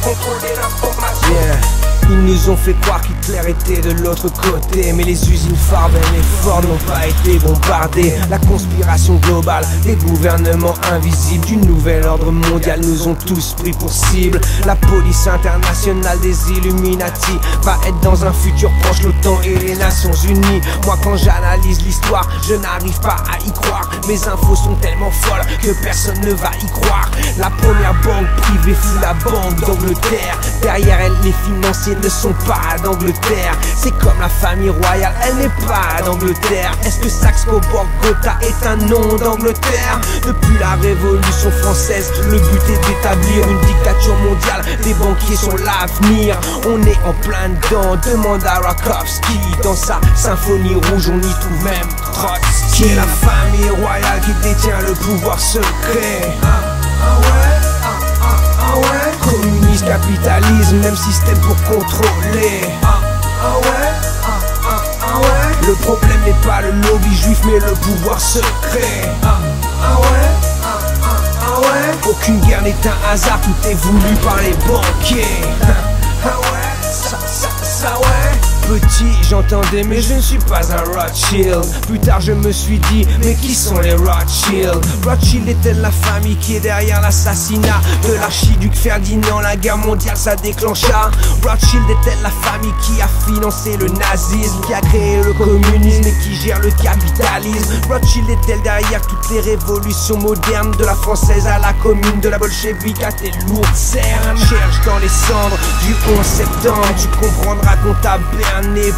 I fuck my shit. Yeah. Nous ont fait croire qu'Hitler était de l'autre côté. Mais les usines Farben et Ford n'ont pas été bombardées. La conspiration globale des gouvernements invisibles Du nouvel ordre mondial nous ont tous pris pour cible. La police internationale des Illuminati Va être dans un futur proche l'OTAN et les Nations Unies. Moi quand j'analyse l'histoire je n'arrive pas à y croire. Mes infos sont tellement folles que personne ne va y croire. La première banque privée fut la Banque d'Angleterre. Derrière elle les financiers ne sont pas d'Angleterre. C'est comme la famille royale, elle n'est pas d'Angleterre. Est-ce que Saxe-Coburg-Gotha est un nom d'Angleterre? Depuis la Révolution française, le but est d'établir une dictature mondiale. Des banquiers sont l'avenir, on est en plein dedans. Demande à Rakowski, dans sa symphonie rouge on y trouve même Trotsky. C'est la famille royale qui détient le pouvoir secret. Ah, ah capitalisme, même système pour contrôler. Ah, ah ouais, ah, ah, ah ouais, Le problème n'est pas le lobby juif mais le pouvoir secret. Ah, ah ouais, ah ouais, Aucune guerre n'est un hasard, tout est voulu par les banquiers. Ah ouais, ça, ça, ça ouais? Petit, j'entendais mais je ne suis pas un Rothschild. Plus tard je me suis dit, mais qui sont les Rothschild? Rothschild est-elle la famille qui est derrière l'assassinat De l'archiduc Ferdinand, la guerre mondiale ça déclencha. Rothschild est-elle la famille qui a financé le nazisme Qui a créé le communisme et qui gère le capitalisme. Rothschild est-elle derrière toutes les révolutions modernes De la française à la commune, de la bolchevique à tes lourdes cernes Cherche dans les cendres du 11 septembre Tu comprendras qu'on t'a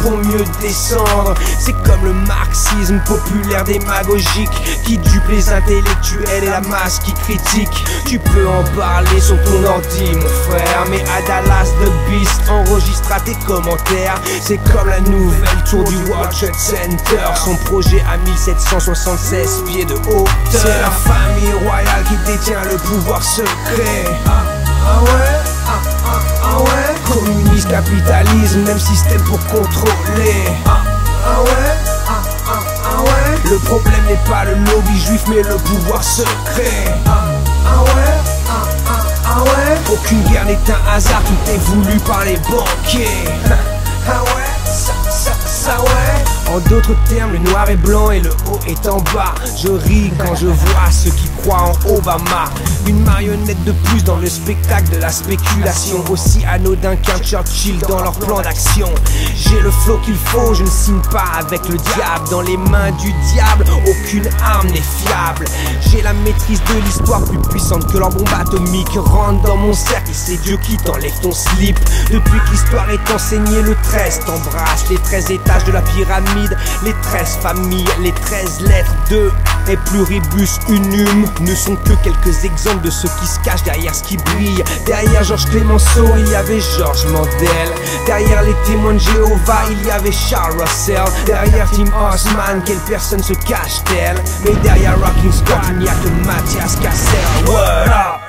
pour mieux descendre. C'est comme le marxisme populaire démagogique Qui dupe les intellectuels et la masse qui critique. Tu peux en parler sur ton ordi mon frère Mais à Dallas The Beast enregistra tes commentaires. C'est comme la nouvelle tour du World Trade Center. Son projet à 1776 pieds de hauteur. C'est la famille royale qui détient le pouvoir secret. Ah, ah ouais, Communisme, capitalisme, même système pour contrôler. Ah, ah ouais, ah, ah, ah ouais, Le problème n'est pas le lobby juif mais le pouvoir secret. Ah, ah ouais, ah, ah, ah ouais, Aucune guerre n'est un hasard, tout est voulu par les banquiers. Ah ouais, ça, ça, ça ouais? En d'autres termes, le noir est blanc et le haut est en bas. Je ris quand je vois ceux qui en Obama. Une marionnette de plus dans le spectacle de la spéculation. Aussi anodin qu'un Churchill dans leur plan d'action. J'ai le flow qu'il faut, je ne signe pas avec le diable. Dans les mains du diable, aucune arme n'est fiable. J'ai la maîtrise de l'histoire plus puissante que leur bombe atomique. Rentre dans mon cercle c'est Dieu qui t'enlève ton slip. Depuis que l'histoire est enseignée, le 13 t'embrasse. Les 13 étages de la pyramide, les 13 familles, les 13 lettres de et pluribus unum ne sont que quelques exemples de ceux qui se cachent derrière ce qui brille. Derrière Georges Clémenceau, il y avait Georges Mandel. Derrière les témoins de Jéhovah, il y avait Charles Russell. Derrière Tim Osman, quelle personne se cache-t-elle? Mais derrière Rocking Scott, il n'y a que Mathias Cassel. What